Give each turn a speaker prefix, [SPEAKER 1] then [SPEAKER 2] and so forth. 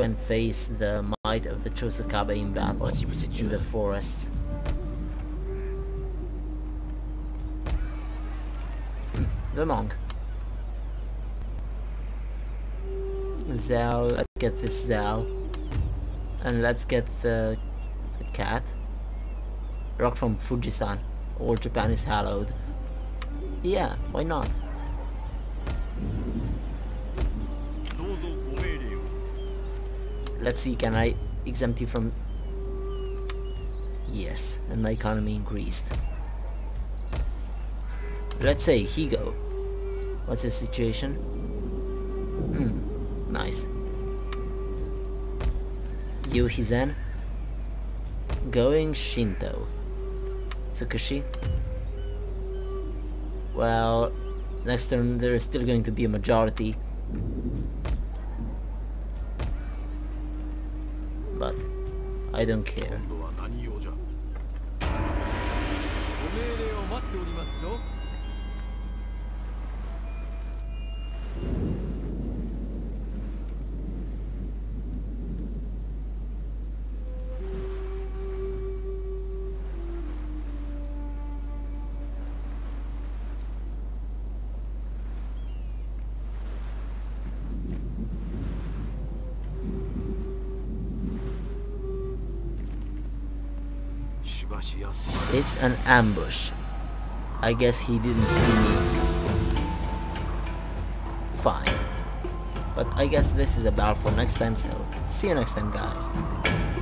[SPEAKER 1] and face the might of the Chosokabe in battle in the forests. The monk. Zal, let's get this Zal. And let's get the, the cat. Rock from Fujisan. All Japan is hallowed. Yeah, why not? Let's see, can I exempt you from... Yes, and my economy increased. Let's say Higo. What's the situation? Hmm, nice. You Hizen? Going Shinto. Tsukushi? Well, next turn there is still going to be a majority. But, I don't care. It's an ambush. I guess he didn't see me. Fine. But I guess this is a battle for next time, so see you next time, guys.